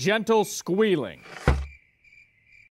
gentle squealing.